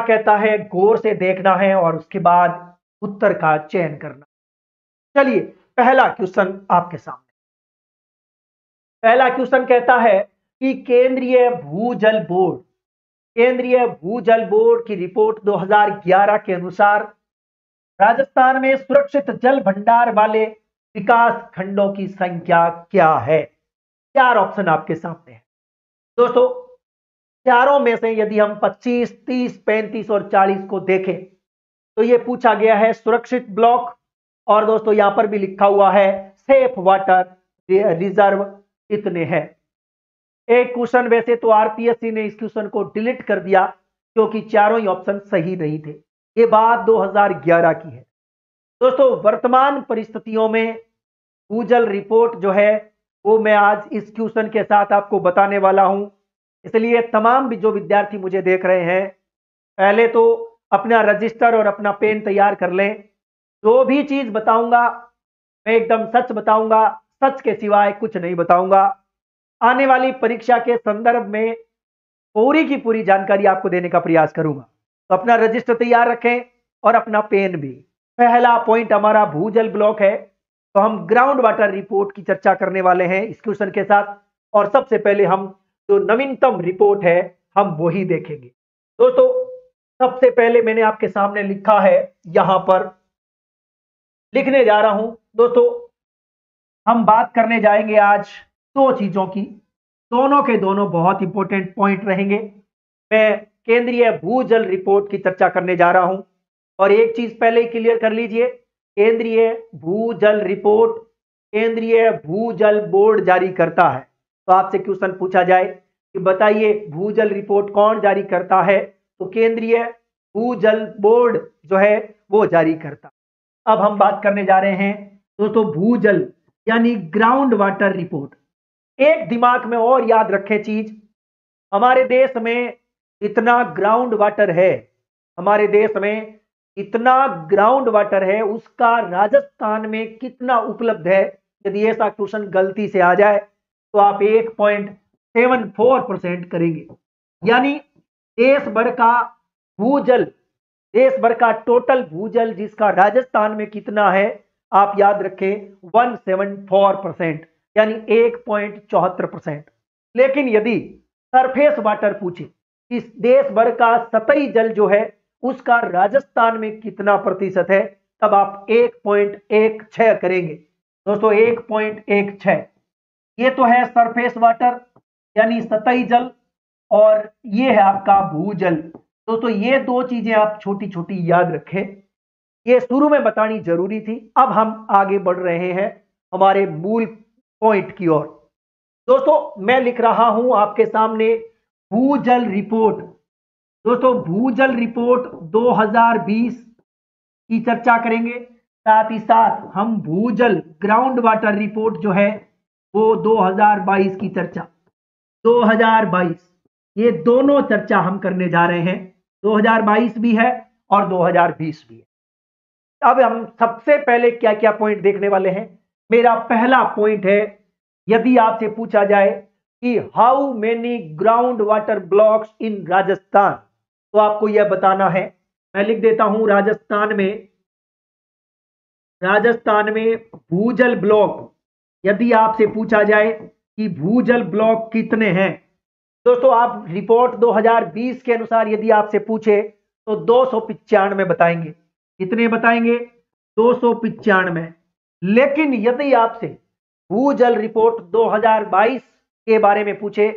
क्या कहता है, गौर से देखना है और उसके बाद उत्तर का चयन करना चलिए, पहला क्वेश्चन आपके सामने। पहला क्वेश्चन कहता है कि केंद्रीय भूजल बोर्ड, केंद्रीय भूजल बोर्ड की रिपोर्ट 2011 के अनुसार राजस्थान में सुरक्षित जल भंडार वाले विकास खंडों की संख्या क्या है? चार ऑप्शन आपके सामने है। दोस्तों चारों में से यदि हम 25, 30, 35 और 40 को देखें तो ये पूछा गया है सुरक्षित ब्लॉक। और दोस्तों यहाँ पर भी लिखा हुआ है सेफ़ वाटर रिज़र्व इतने हैं। एक क्वेश्चन वैसे तो आरपीएससी ने इस क्वेश्चन को डिलीट कर दिया क्योंकि चारों ही ऑप्शन सही नहीं थे। ये बात 2011 की है। दोस्तों वर्तमान परिस्थितियों में भूजल रिपोर्ट जो है वो मैं आज इस क्वेश्चन के साथ आपको बताने वाला हूँ। इसलिए तमाम भी जो विद्यार्थी मुझे देख रहे हैं, पहले तो अपना रजिस्टर और अपना पेन तैयार कर लें। जो भी चीज़ बताऊँगा, मैं एकदम सच बताऊँगा, सच के सिवाय कुछ नहीं बताऊँगा। आने वाली परीक्षा के संदर्भ में पूरी की पूरी जानकारी आपको देने का प्रयास करूँगा। तो अपना रजिस्टर तैयार रखें और अपना पेन भी। पहला पॉइंट हमारा भूजल ब्लॉक है। तो हम ग्राउंड वाटर रिपोर्ट की चर्चा करने वाले हैं इस क्वेश्चन के साथ। और सबसे पहले हम जो नवीनतम रिपोर्ट है, हम वही देखेंगे। दोस्तों, सबसे पहले मैंने आपके सामने लिखा है, यहाँ पर लिखने जा रहा हूँ। दोस्तों, हम बात करने जाएँगे आज दो चीज़ों की। दोनों के दोनों बहुत इंपॉर्टेंट पॉइंट रहेंगे। मैं केंद्रीय भूजल रिपोर्ट की चर्चा करने जा रहा हूँ। और एक चीज़ पहले ही क्लियर कर लीजिए, केंद्रीय भूजल रिपोर्ट केंद्रीय भूजल बोर्ड जारी करता है। तो आपसे क्वेश्चन पूछा जाए कि बताइए भूजल रिपोर्ट कौन जारी करता है? तो केंद्रीय भूजल बोर्ड जो है, वो जारी करता अब हम बात करने जा रहे हैं दोस्तों भूजल, यानी ग्राउंड वाटर रिपोर्ट एक दिमाग में और याद रखें चीज़, हमारे देश में इतना ग्राउंड वाटर है, हमारे देश में इतना ग्राउंड वाटर है, उसका राजस्थान में कितना उपलब्ध है? यदि ऐसा क्वेश्चन गलती से आ जाए तो आप एक पॉइंट सेवन फोर परसेंट करेंगे। यानी देश भर का भूजल, देश भर का टोटल भूजल जिसका राजस्थान में कितना है, आप याद रखें, वन सेवन फोर परसेंट, यानी एक पॉइंट चौहत्तर परसेंट। लेकिन यदि सरफेस वाटर पूछे, इस देश भर का सतही जल जो है, उसका राजस्थान में कितना प्रतिशत है, तब आप एक पॉइंट एक छ करेंगे। दोस्तों, एक पॉइंट एक छ ये तो है सरफेस वाटर यानी सतही जल, और ये है आपका भूजल। दोस्तों, ये दो चीज़ें आप छोटी छोटी याद रखें। ये शुरू में बतानी ज़रूरी थी, अब हम आगे बढ़ रहे हैं हमारे मूल पॉइंट की ओर। दोस्तों, मैं लिख रहा हूँ आपके सामने भूजल रिपोर्ट दोस्तों, भूजल रिपोर्ट 2020 की चर्चा करेंगे, साथ ही साथ हम भूजल ग्राउंड वाटर रिपोर्ट जो है वो 2022 की चर्चा। 2022 ये दोनों चर्चा हम करने जा रहे हैं। 2022 भी है और 2020 भी है। अब हम सबसे पहले क्या क्या पॉइंट देखने वाले हैं? मेरा पहला पॉइंट है, यदि आपसे पूछा जाए कि how many ground water blocks in Rajasthan तो आपको यह बताना है। मैं लिख देता हूँ, राजस्थान में राजस्थान में भूजल ब्लॉक यदि आपसे पूछा जाए कि भूजल ब्लॉक कितने हैं, दोस्तों आप रिपोर्ट 2020 के अनुसार यदि आपसे पूछे तो दो बताएँगे। कितने बताएँगे? दो लेकिन यदि आपसे भूजल रिपोर्ट 2022 के बारे में पूछे,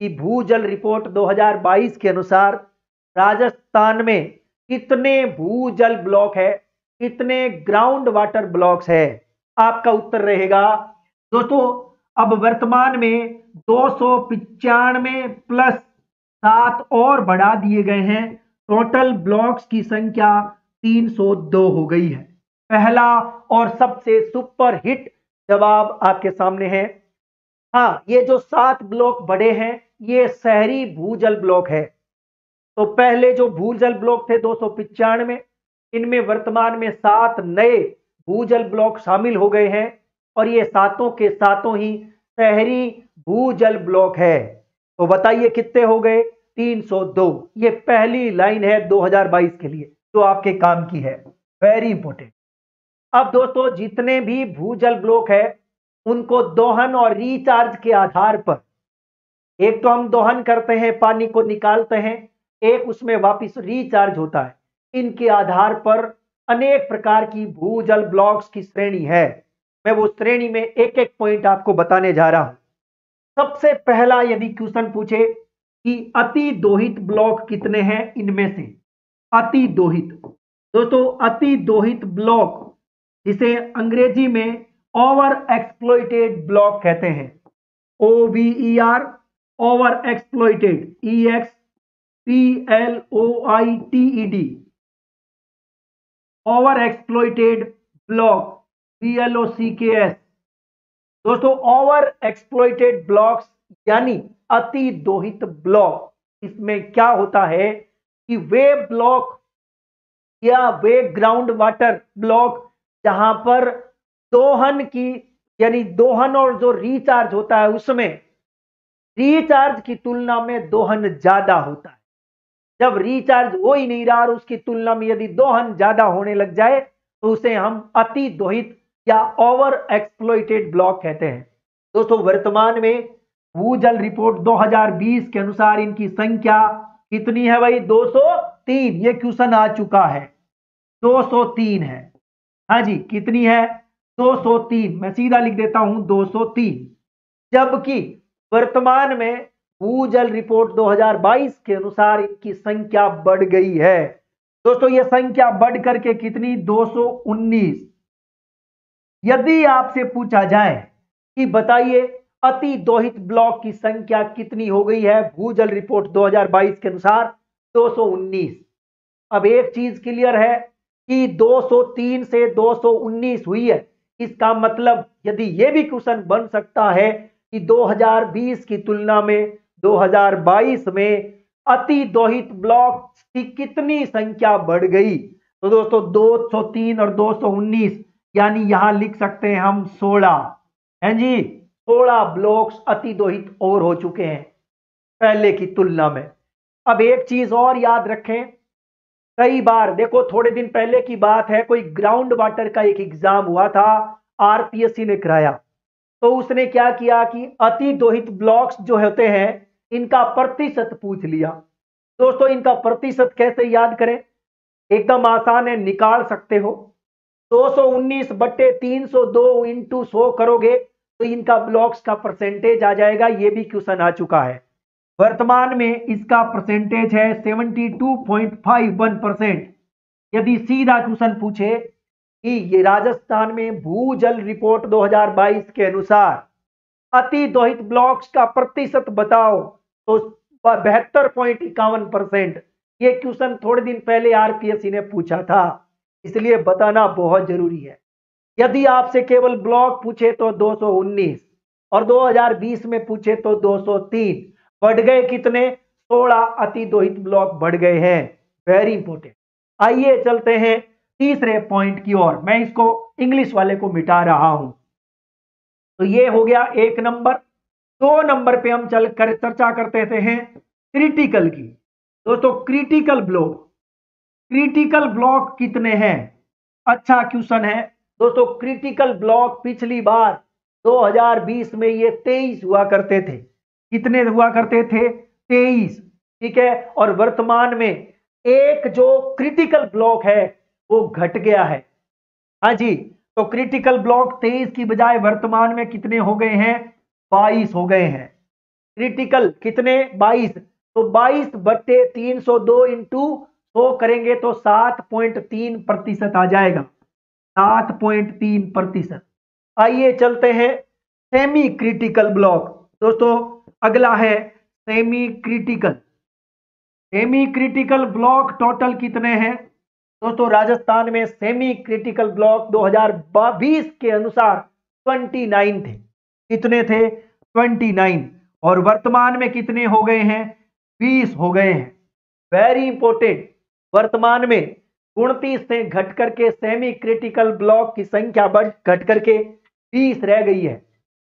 कि भूजल रिपोर्ट 2022 के अनुसार राजस्थान में कितने भूजल ब्लॉक है, कितने ग्राउंड वाटर ब्लॉक्स है, आपका उत्तर रहेगा दोस्तों, अब वर्तमान में दो सौ पिचानवे प्लस सात और बढ़ा दिए गए हैं। टोटल ब्लॉक्स की संख्या 302 हो गई है। पहला और सबसे सुपर हिट जवाब आपके सामने है। हाँ ये जो सात ब्लॉक बड़े हैं, ये शहरी भूजल ब्लॉक है। तो पहले जो भूजल ब्लॉक थे दो में इनमें वर्तमान में सात नए भूजल ब्लॉक शामिल हो गए हैं। और ये सातों के सातों ही शहरी भूजल ब्लॉक है। तो बताइए कितने हो गए? 302 ये पहली लाइन है 2022 के लिए, जो आपके काम की है। वेरी इंपॉर्टेंट अब दोस्तों, जितने भी भूजल ब्लॉक है, उनको दोहन और रिचार्ज के आधार पर, एक तो हम दोहन करते हैं, पानी को निकालते हैं, एक उसमें वापस रिचार्ज होता है। इनके आधार पर अनेक प्रकार की भूजल ब्लॉक्स की श्रेणी है। मैं वो श्रेणी में एक एक पॉइंट आपको बताने जा रहा हूँ। सबसे पहला यदि क्वेश्चन पूछे कि अति दोहित ब्लॉक कितने हैं इनमें से? अति दोहित दोस्तों अति दोहित ब्लॉक जिसे अंग्रेज़ी में ओवर एक्सप्लोइटेड ब्लॉक कहते हैं। O V E R over exploited E X P L O I T E D over exploited block B L O C K S दोस्तों ओवर एक्सप्लोइटेड ब्लॉक्स यानी अति दोहित block इसमें क्या होता है कि वे ब्लॉक या वे ग्राउंड वाटर ब्लॉक जहाँ पर दोहन की, यानी दोहन और जो रिचार्ज होता है उसमें रिचार्ज की तुलना में दोहन ज़्यादा होता है। जब रिचार्ज हो ही नहीं रहा और उसकी तुलना में यदि दोहन ज़्यादा होने लग जाए तो उसे हम अति दोहित या ओवर एक्सप्लोइटेड ब्लॉक कहते हैं। दोस्तों, वर्तमान में भूजल रिपोर्ट 2020 के अनुसार इनकी संख्या कितनी है भाई? 203 ये क्वेश्चन आ चुका है। 203 है। हाँ जी, कितनी है? 203 मैं सीधा लिख देता हूँ 203 जबकि वर्तमान में भूजल रिपोर्ट 2022 के अनुसार इनकी संख्या बढ़ गई है। दोस्तों, ये संख्या बढ़ करके कितनी? 219 यदि आपसे पूछा जाए कि बताइए, अति दोहित ब्लॉक की संख्या कितनी हो गई है? भूजल रिपोर्ट 2022 के अनुसार 219 अब एक चीज़ क्लियर है कि 203 से 219 हुई है। इसका मतलब यदि यह भी क्वेश्चन बन सकता है कि 2020 की तुलना में 2022 में अति दोहित ब्लॉक की कितनी संख्या बढ़ गई? तो दोस्तों 203 और 219 यानी यहाँ लिख सकते हैं हम 16 हैं जी? 16 ब्लॉक्स अति दोहित और हो चुके हैं पहले की तुलना में। अब एक चीज़ और याद रखें। कई बार, देखो, थोड़े दिन पहले की बात है, कोई ग्राउंड वाटर का एक एग्ज़ाम हुआ था आरपीएससी ने कराया। तो उसने क्या किया कि अति दोहित ब्लॉक्स जो होते हैं, इनका प्रतिशत पूछ लिया। दोस्तों, इनका प्रतिशत कैसे याद करें? एकदम आसान है, निकाल सकते हो। 219 बट्टे 302 इंटू सौ करोगे तो इनका ब्लॉक्स का परसेंटेज आ जाएगा, ये भी क्वेश्चन आ चुका है। वर्तमान में इसका परसेंटेज है 72.51 परसेंट। यदि सीधा क्वेश्चन पूछे कि ये राजस्थान में भूजल रिपोर्ट 2022 के अनुसार अति दोहित ब्लॉक्स का प्रतिशत बताओ तो बहत्तर पॉइंट इक्यावन परसेंट। ये क्वेश्चन थोड़े दिन पहले आरपीएससी ने पूछा था। इसलिए बताना बहुत ज़रूरी है। यदि आपसे केवल ब्लॉक पूछे तो 219 और 2020 में पूछे तो 203 बढ़ गए कितने? 16 अति दोहित ब्लॉक बढ़ गए हैं। वेरी इंपॉर्टेंट आइए चलते हैं तीसरे पॉइंट की ओर। मैं इसको इंग्लिश वाले को मिटा रहा हूँ। तो ये हो गया एक नंबर। दो नंबर पे हम चल कर चर्चा करते थे हैं क्रिटिकल की। दोस्तों क्रिटिकल ब्लॉक क्रिटिकल ब्लॉक कितने हैं? अच्छा क्वेश्चन है। दोस्तों क्रिटिकल ब्लॉक पिछली बार 2020 में ये 23 हुआ करते थे। कितने हुआ करते थे? 23 ठीक है? और वर्तमान में एक जो क्रिटिकल ब्लॉक है, वो घट गया है। हाँ जी तो क्रिटिकल ब्लॉक तेईस की बजाय वर्तमान में कितने हो गए हैं? बाईस हो गए हैं। क्रिटिकल कितने? बाईस तो बाईस बट्टे तीन सौ दो इंटू सो करेंगे तो सात पॉइंट तीन प्रतिशत आ जाएगा। सात पॉइंट तीन प्रतिशत। आइए चलते हैं सेमी क्रिटिकल ब्लॉक दोस्तों, अगला है semi critical semi critical block total कितने हैं? दोस्तों, राजस्थान में सेमी क्रिटिकल ब्लॉक 2020 के अनुसार 29 थे। कितने थे? 29 और वर्तमान में कितने हो गए हैं? 20 हो गए हैं। वेरी इंपॉर्टेंट वर्तमान में उनतीस से घट करके सेमी क्रिटिकल ब्लॉक की संख्या बढ़ घट करके 20 रह गई है।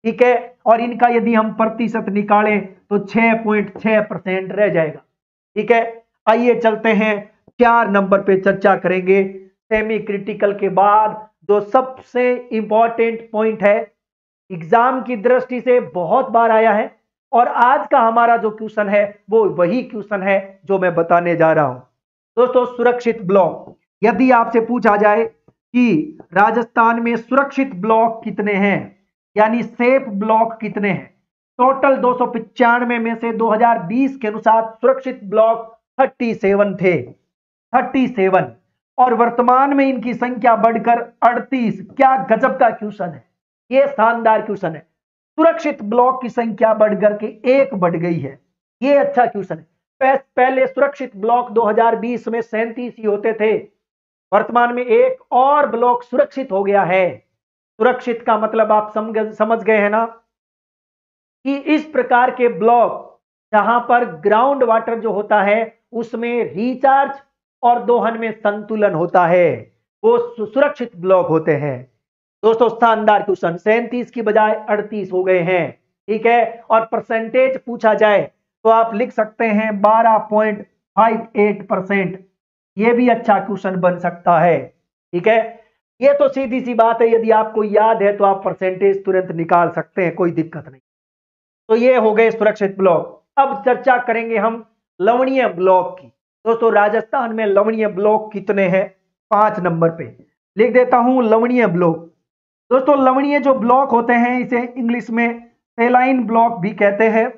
ठीक है? और इनका यदि हम प्रतिशत निकालें तो 6.6 परसेंट रह जाएगा। ठीक है? आइए चलते हैं। चार नंबर पे चर्चा करेंगे। सेमी क्रिटिकल के बाद जो सबसे इंपॉर्टेंट पॉइंट है एग्ज़ाम की दृष्टि से बहुत बार आया है। और आज का हमारा जो क्वेश्चन है, वो वही क्वेश्चन है जो मैं बताने जा रहा हूँ। दोस्तों, सुरक्षित ब्लॉक। यदि आपसे पूछा जाए कि राजस्थान में सुरक्षित ब्लॉक कितने हैं, यानी सेफ़ ब्लॉक कितने हैं, टोटल दो में से 2020 के अनुसार सुरक्षित ब्लॉक 37 थे। 37 और वर्तमान में इनकी संख्या बढ़कर 38 क्या गजब का क्वेश्चन है। यह शानदार क्वेश्चन है। सुरक्षित ब्लॉक की संख्या बढ़कर के एक बढ़ गई है। यह अच्छा क्वेश्चन है। पहले सुरक्षित ब्लॉक 2020 में सैंतीस ही होते थे। वर्तमान में एक और ब्लॉक सुरक्षित हो गया है। सुरक्षित का मतलब आप समझ गए हैं ना? कि इस प्रकार के ब्लॉक जहाँ पर ग्राउंड वाटर जो होता है, उसमें रिचार्ज और दोहन में संतुलन होता है। वो सुरक्षित ब्लॉक होते हैं। दोस्तों, शानदार क्वेश्चन। सैंतीस की बजाय अड़तीस हो गए हैं। ठीक है? और परसेंटेज पूछा जाए तो आप लिख सकते हैं बारह पॉइंट फाइव एट परसेंट। ये भी अच्छा क्वेश्चन बन सकता है, ठीक है? ये तो सीधी सी बात है, यदि आपको याद है तो आप परसेंटेज तुरंत निकाल सकते हैं, कोई दिक्कत नहीं। तो ये हो गए सुरक्षित ब्लॉक। अब चर्चा करेंगे हम लवणीय ब्लॉक की। दोस्तों, राजस्थान में लवणीय ब्लॉक कितने हैं? पाँच नंबर पे। लिख देता हूँ लवणीय ब्लॉक। दोस्तों, लवणीय जो ब्लॉक होते हैं, इसे इंग्लिश में सेलाइन ब्लॉक भी कहते हैं।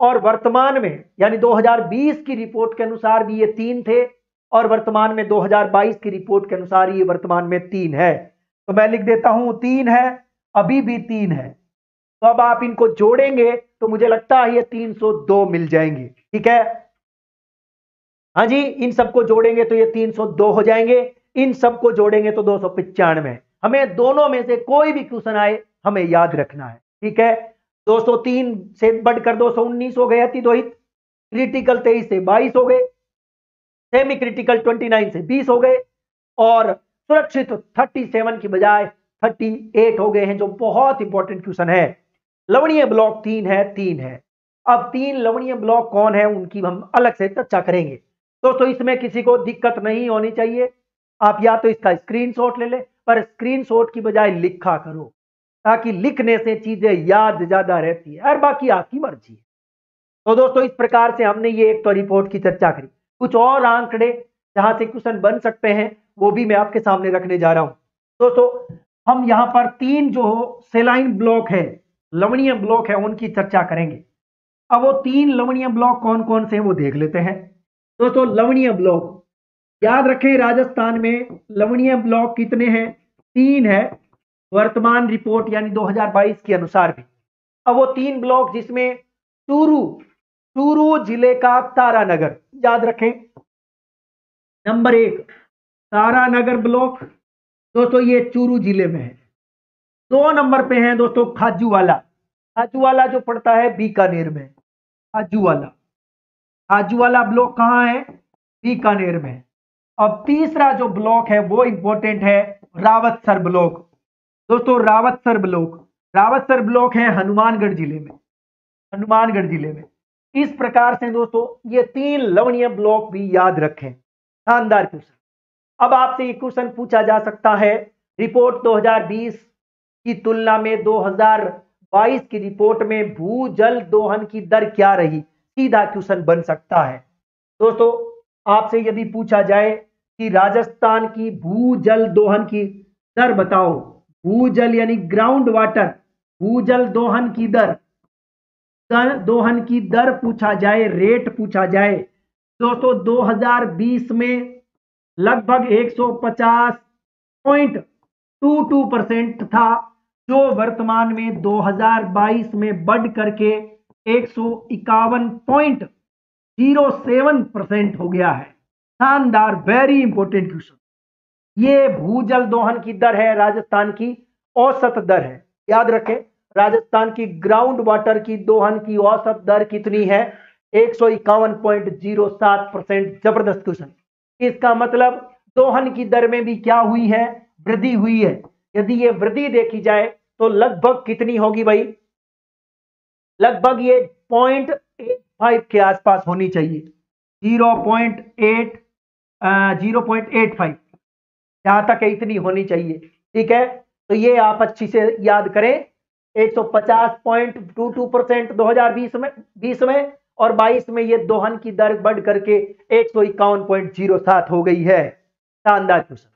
और वर्तमान में, यानी 2020 की रिपोर्ट के अनुसार भी ये तीन थे, और वर्तमान में 2022 की रिपोर्ट के अनुसार ये वर्तमान में तीन है। तो मैं लिख देता हूँ, तीन है, अभी भी तीन है। तो अब आप इनको जोड़ेंगे तो मुझे लगता है ये 302 मिल जाएँगे। ठीक है? हाँ जी, इन सबको जोड़ेंगे तो ये 302 हो जाएँगे। इन सबको जोड़ेंगे तो दो हमें दोनों में से कोई भी क्वेश्चन आए, हमें याद रखना है। ठीक है? 203 से बढ़कर 219 हो गए अतिदोहित क्रिटिकल 23 से 22 हो गए। सेमी क्रिटिकल 29 से 20 हो गए। और सुरक्षित 37 की बजाय 38 हो गए हैं, जो बहुत इंपॉर्टेंट क्वेश्चन है। लवणीय ब्लॉक तीन है तीन है। अब तीन लवणीय ब्लॉक कौन है, उनकी हम अलग से चर्चा करेंगे। दोस्तों, इसमें किसी को दिक्कत नहीं होनी चाहिए। आप या तो इसका स्क्रीनशॉट ले ले, पर स्क्रीनशॉट की बजाय लिखा करो। ताकि लिखने से चीज़ें याद ज़्यादा रहती है और बाकी आपकी मर्ज़ी है। तो दोस्तों, इस प्रकार से हमने ये एक तो रिपोर्ट की चर्चा करी। कुछ और आंकड़े जहाँ से क्वेश्चन बन सकते हैं, वो भी मैं आपके सामने रखने जा रहा हूँ। दोस्तों, हम यहाँ पर तीन जो सेलाइन ब्लॉक है, लवणीय ब्लॉक है, उनकी चर्चा करेंगे। अब वो तीन लवणीय ब्लॉक कौन कौन से हैं, वो देख लेते हैं। दोस्तों, लवणीय ब्लॉक याद रखें, राजस्थान में लवणीय ब्लॉक कितने हैं? तीन है। वर्तमान रिपोर्ट यानी 2022 के अनुसार भी। अब वो तीन ब्लॉक जिसमें चूरू चूरू ज़िले का तारानगर, याद रखें। नंबर एक, तारानगर ब्लॉक। दोस्तों, ये चूरू ज़िले में है। दो नंबर पे है दोस्तों, खाजूवाला। खाजूवाला जो पड़ता है बीकानेर में। खाजूवाला। खाजूवाला ब्लॉक कहाँ है? बीकानेर में। अब तीसरा जो ब्लॉक है, वो इंपॉर्टेंट है, रावतसर ब्लॉक। दोस्तों रावतसर ब्लॉक रावतसर ब्लॉक है हनुमानगढ़ ज़िले में, हनुमानगढ़ ज़िले में। इस प्रकार से दोस्तों, ये तीन लवणीय ब्लॉक भी याद रखें। शानदार क्वेश्चन। अब आपसे ये क्वेश्चन पूछा जा सकता है। रिपोर्ट 2020 की तुलना में 2022 की रिपोर्ट में भू जल दोहन की दर क्या रही? सीधा क्वेश्चन बन सकता है। दोस्तों, आपसे यदि पूछा जाए कि राजस्थान की भू जल दोहन की दर बताओ। भू जल यानी ग्राउंड वाटर भू जल दोहन की दर दोहन की दर पूछा जाए रेट पूछा जाए, दोस्तों 2020 में लगभग 150.22 परसेंट था, जो वर्तमान में 2022 में बढ़ करके एक परसेंट हो गया है। शानदार वेरी इंपॉर्टेंट क्वेश्चन ये भूजल दोहन की दर है, राजस्थान की औसत दर है। याद रखें, राजस्थान की ग्राउंड वाटर की दोहन की औसत दर कितनी है? एक परसेंट ज़बरदस्त क्वेश्चन। इसका मतलब दोहन की दर में भी क्या हुई है? वृद्धि हुई है। यदि ये वृद्धि देखी जाए तो लगभग कितनी होगी भाई? लगभग ये पॉइंट एट फाइव के आसपास होनी चाहिए। Zero point eight zero point eight five. जहाँ तक है, इतनी होनी चाहिए। ठीक है? तो ये आप अच्छी से याद करें। 150.22 परसेंट दो हज़ार बीस में 20 में और 22 में ये दोहन की दर बढ़ करके एक हो गई है। शानदार क्वेश्चन।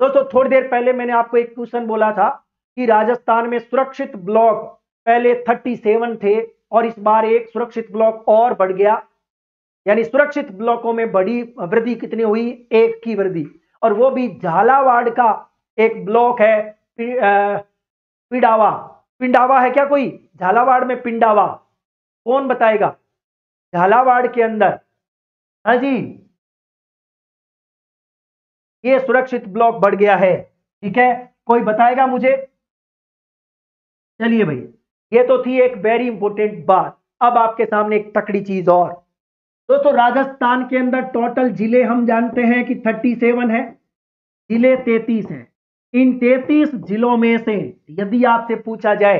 दोस्तों, थोड़ी देर पहले मैंने आपको एक क्वेश्चन बोला था कि राजस्थान में सुरक्षित ब्लॉक पहले 37 थे और इस बार एक सुरक्षित ब्लॉक और बढ़ गया। यानी सुरक्षित ब्लॉकों में बड़ी वृद्धि कितनी हुई? एक की वृद्धि। और वो भी झालावाड़ का एक ब्लॉक है पिडावा। पिंडावा है क्या कोई? झालावाड़ में पिंडावा। कौन बताएगा? झालावाड़ के अंदर। हाँ जी। ये सुरक्षित ब्लॉक बढ़ गया है। ठीक है? कोई बताएगा मुझे? चलिए भाई ये तो थी एक वेरी इंपॉर्टेंट बात। अब आपके सामने एक तकड़ी चीज़ और। दोस्तों, राजस्थान के अंदर टोटल ज़िले हम जानते हैं कि 37 है। ज़िले 33 हैं। इन 33 जिलों में से यदि आपसे पूछा जाए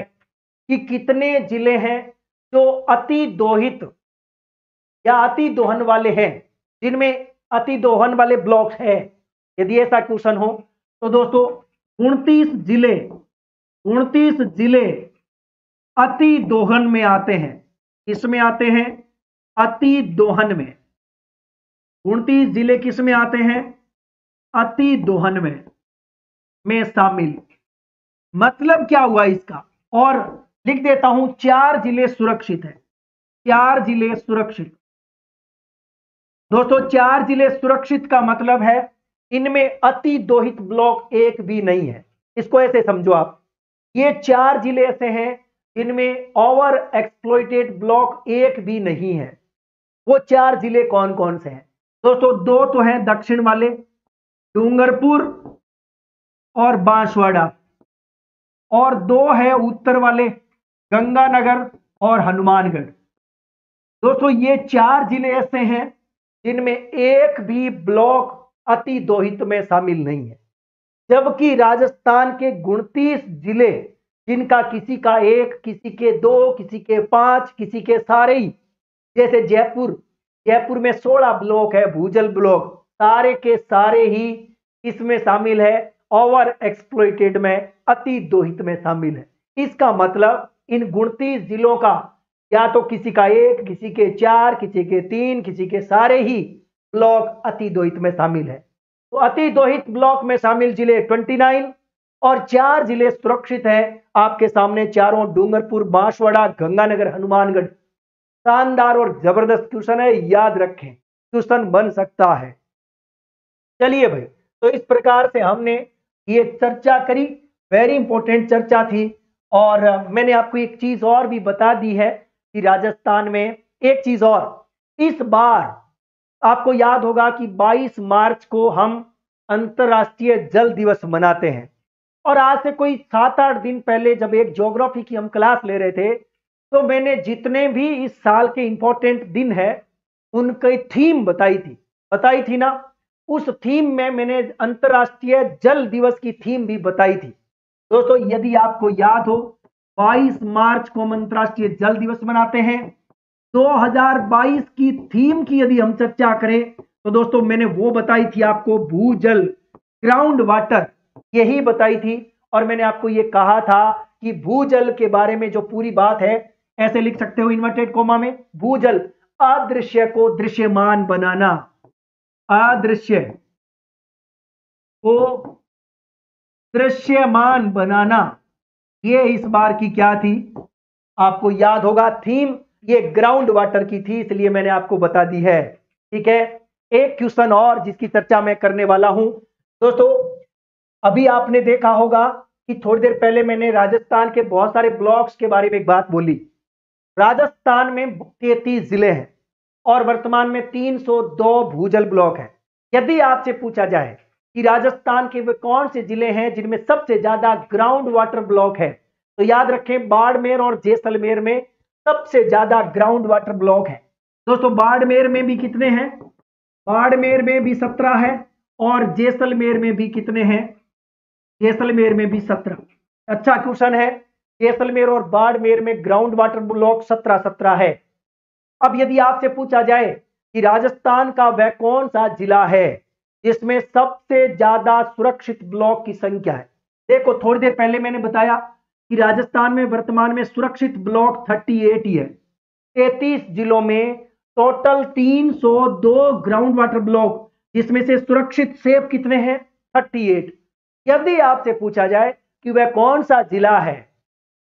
कि कितने ज़िले हैं जो अति दोहित या अति दोहन वाले हैं, जिनमें अति दोहन वाले ब्लॉक्स है, यदि ऐसा क्वेश्चन हो तो दोस्तों, उनतीस ज़िले उनतीस ज़िले अति दोहन में आते हैं। किसमें आते हैं? अति दोहन में। उनतीस ज़िले किसमें आते हैं? अति दोहन में। में शामिल। मतलब क्या हुआ इसका? और लिख देता हूँ, चार ज़िले सुरक्षित है। चार ज़िले सुरक्षित। दोस्तों, चार ज़िले सुरक्षित का मतलब है, इनमें अति दोहित ब्लॉक एक भी नहीं है। इसको ऐसे समझो आप। ये चार ज़िले ऐसे हैं, इनमें ओवर एक्सप्लोइटेड ब्लॉक एक भी नहीं है। वो चार ज़िले कौन कौन से हैं? दोस्तों, दो तो हैं दक्षिण वाले, डूंगरपुर और बांसवाड़ा। और दो है उत्तर वाले, गंगानगर और हनुमानगढ़। दोस्तों, ये चार ज़िले ऐसे हैं जिनमें एक भी ब्लॉक अति दोहित में शामिल नहीं है। जबकि राजस्थान के उनतीस ज़िले, जिनका किसी का एक, किसी के दो, किसी के पाँच, किसी के सारे ही जैसे जयपुर जयपुर में सोलह ब्लॉक है, भूजल ब्लॉक। सारे के सारे ही इसमें शामिल है ओवर एक्सप्लोइटेड में, अति दोहित में शामिल है। इसका मतलब इन गुणतीस जिलों का या तो किसी का एक, किसी के चार, किसी के तीन, किसी के सारे ही ब्लॉक अति दोहित में शामिल है। तो अति दोहित ब्लॉक में शामिल ज़िले 29 और चार ज़िले सुरक्षित है। आपके सामने चारों डूंगरपुर, बांसवाड़ा, गंगानगर, हनुमानगढ़ शानदार और ज़बरदस्त क्वेश्चन है, याद रखें क्वेश्चन बन सकता है। चलिए भाई तो इस प्रकार से हमने ये चर्चा करी वेरी इंपॉर्टेंट चर्चा थी, और मैंने आपको एक चीज़ और भी बता दी है कि राजस्थान में एक चीज़ और, इस बार आपको याद होगा कि 22 मार्च को हम अंतर्राष्ट्रीय जल दिवस मनाते हैं, और आज से कोई सात आठ दिन पहले जब एक ज्योग्राफी की हम क्लास ले रहे थे तो मैंने जितने भी इस साल के इंपॉर्टेंट दिन है, उनकी थीम बताई थी। बताई थी ना? उस थीम में मैंने अंतरराष्ट्रीय जल दिवस की थीम भी बताई थी। दोस्तों, यदि आपको याद हो 22 मार्च को हम अंतरराष्ट्रीय जल दिवस मनाते हैं। 2022 की थीम की यदि हम चर्चा करें तो दोस्तों, मैंने वो बताई थी आपको, भूजल ग्राउंड वाटर यही बताई थी। और मैंने आपको ये कहा था कि भूजल के बारे में जो पूरी बात है ऐसे लिख सकते हो इन्वर्टेड कोमा में? भूजल, अदृश्य को दृश्यमान बनाना। अदृश्य को दृश्यमान बनाना। ये इस बार की क्या थी? आपको याद होगा थीम ये ग्राउंड वाटर की थी, इसलिए मैंने आपको बता दी है। ठीक है? एक क्वेश्चन और जिसकी चर्चा मैं करने वाला हूँ। दोस्तों, अभी आपने देखा होगा कि थोड़ी देर पहले मैंने राजस्थान के बहुत सारे ब्लॉक्स के बारे में एक बात बोली। राजस्थान में तैतीस ज़िले हैं और वर्तमान में 302 भूजल ब्लॉक है। यदि आपसे पूछा जाए कि राजस्थान के वे कौन से ज़िले हैं जिनमें सबसे ज़्यादा ग्राउंड वाटर ब्लॉक है तो याद रखें बाड़मेर और जैसलमेर में सबसे ज़्यादा ग्राउंड वाटर ब्लॉक है। दोस्तों, बाड़मेर में भी कितने हैं? बाड़मेर में भी सत्रह है और जैसलमेर में भी कितने हैं? जैसलमेर में भी सत्रह। अच्छा क्वेश्चन है जैसलमेर और बाड़मेर में ग्राउंड वाटर ब्लॉक सत्रह सत्रह है। अब यदि आपसे पूछा जाए कि राजस्थान का वह कौन सा जिला है, जिसमें सबसे ज़्यादा सुरक्षित ब्लॉक की संख्या है? देखो, थोड़ी देर पहले मैंने बताया कि राजस्थान में, वर्तमान में सुरक्षित ब्लॉक 38 ही है। 33 जिलों में टोटल 302 ग्राउंड वाटर ब्लॉक जिसमें से सुरक्षित सेफ़ कितने हैं? 38 यदि आपसे पूछा जाए कि वह कौन सा जिला है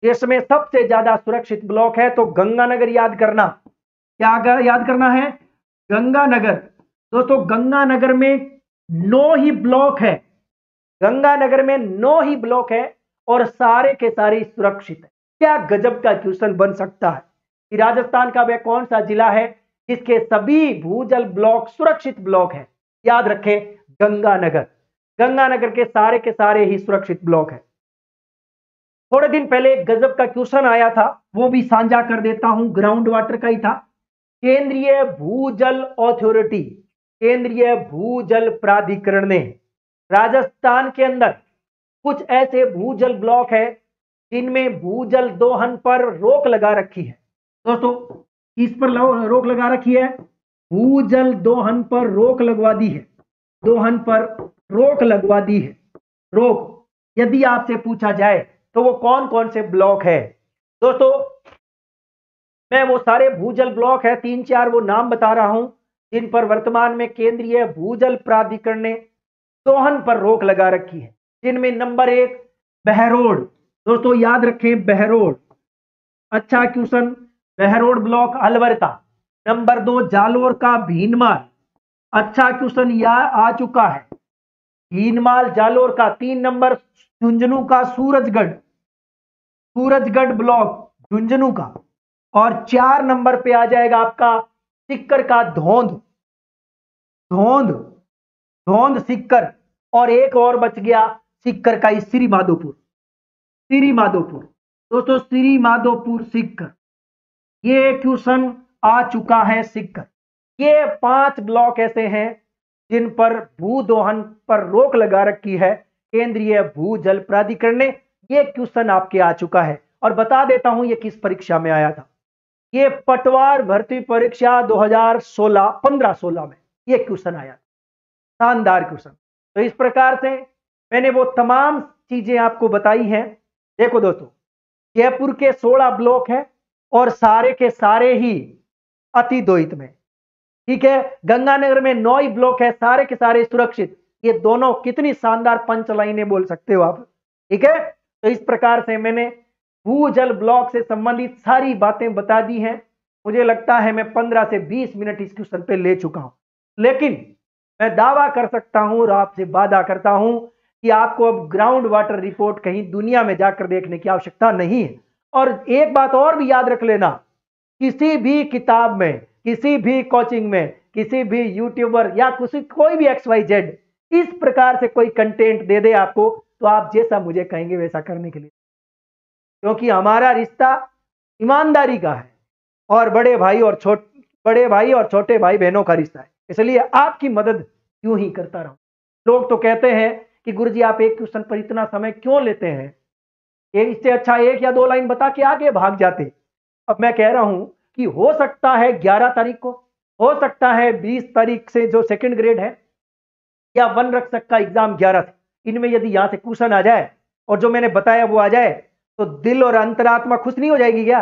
जिसमें सबसे ज़्यादा सुरक्षित ब्लॉक है तो गंगानगर याद करना। क्या याद करना है? गंगानगर। दोस्तों, गंगानगर में नौ ही ब्लॉक है। गंगानगर में नौ ही ब्लॉक है और सारे के सारे सुरक्षित है। क्या गजब का क्वेश्चन बन सकता है कि राजस्थान का वह कौन सा जिला है जिसके सभी भूजल ब्लॉक सुरक्षित ब्लॉक है? याद रखें, गंगानगर। गंगानगर के सारे के सारे ही सुरक्षित ब्लॉक है। थोड़े दिन पहले गजब का क्वेश्चन आया था, वो भी साझा कर देता हूँ ग्राउंड वाटर का ही था। केंद्रीय भूजल अथॉरिटी केंद्रीय भूजल प्राधिकरण ने राजस्थान के अंदर कुछ ऐसे भूजल ब्लॉक है, जिनमें भूजल दोहन पर रोक लगा रखी है। दोस्तों, किस पर रोक लगा रखी है? भूजल दोहन पर रोक लगवा दी है। दोहन पर रोक लगवा दी है। रोक, यदि आपसे पूछा जाए तो वो कौन कौन से ब्लॉक है? दोस्तों, मैं वो सारे भूजल ब्लॉक है, तीन चार वो नाम बता रहा हूँ, जिन पर वर्तमान में केंद्रीय भूजल प्राधिकरण ने दोहन पर रोक लगा रखी है। जिनमें नंबर एक, बहरोड। दोस्तों, याद रखें, बहरोड। अच्छा क्वेश्चन, बहरोड ब्लॉक अलवर का नंबर दो, जालोर का भीनमाल। अच्छा क्वेश्चन यह आ चुका है। भीनमाल जालोर का। तीन नंबर, झुंझुनू का सूरजगढ़। सूरजगढ़ ब्लॉक, झुंझुनू का। और चार नंबर पे आ जाएगा आपका सिक्कर का धोंध। धोंध धोंद सिक्कर। और एक और बच गया सिक्कर का श्री माधोपुर श्री माधोपुर दोस्तों श्री माधोपुर सिक्कर। ये क्वेश्चन आ चुका है सिक्कर। ये पाँच ब्लॉक ऐसे हैं जिन पर भू दोहन पर रोक लगा रखी है केंद्रीय भू जल प्राधिकरण ने। ये क्वेश्चन आपके आ चुका है और बता देता हूँ ये किस परीक्षा में आया था। ये पटवार भर्ती परीक्षा 2016 15-16 में ये क्वेश्चन आया शानदार क्वेश्चन। तो इस प्रकार से मैंने वो तमाम चीज़ें आपको बताई हैं। देखो दोस्तों, जयपुर के 16 ब्लॉक है और सारे के सारे ही अति द्वैत में। ठीक है, गंगानगर में नौ ही ब्लॉक है, सारे के सारे सुरक्षित। ये दोनों कितनी शानदार पंच लाइनें बोल सकते हो आप। ठीक है तो इस प्रकार से मैंने भूजल ब्लॉक से संबंधित सारी बातें बता दी हैं। मुझे लगता है मैं 15 से 20 मिनट इस क्वेश्चन पे ले चुका हूँ। लेकिन मैं दावा कर सकता हूँ और आपसे वादा करता हूँ कि आपको अब ग्राउंड वाटर रिपोर्ट कहीं दुनिया में जाकर देखने की आवश्यकता नहीं है। और एक बात और भी याद रख लेना, किसी भी किताब में, किसी भी कोचिंग में, किसी भी यूट्यूबर या किसी कोई भी एक्स वाई जेड इस प्रकार से कोई कंटेंट दे दे आपको तो आप जैसा मुझे कहेंगे वैसा करने के लिए। क्योंकि हमारा रिश्ता ईमानदारी का है और बड़े भाई और छोट, बड़े भाई और छोटे भाई बहनों का रिश्ता है। इसलिए आपकी मदद क्यों ही करता रहूँ। लोग तो कहते हैं कि गुरु जी आप एक क्वेश्चन पर इतना समय क्यों लेते हैं? इससे अच्छा एक या दो लाइन बता के आगे भाग जाते। अब मैं कह रहा हूँ कि हो सकता है ग्यारह तारीख को, हो सकता है बीस तारीख से जो सेकंड ग्रेड है, या वन रक्षक का एग्ज़ाम ग्यारह से। इनमें यदि यहाँ से कुशन आ जाए और जो मैंने बताया वो आ जाए तो दिल और अंतरात्मा खुश नहीं हो जाएगी क्या?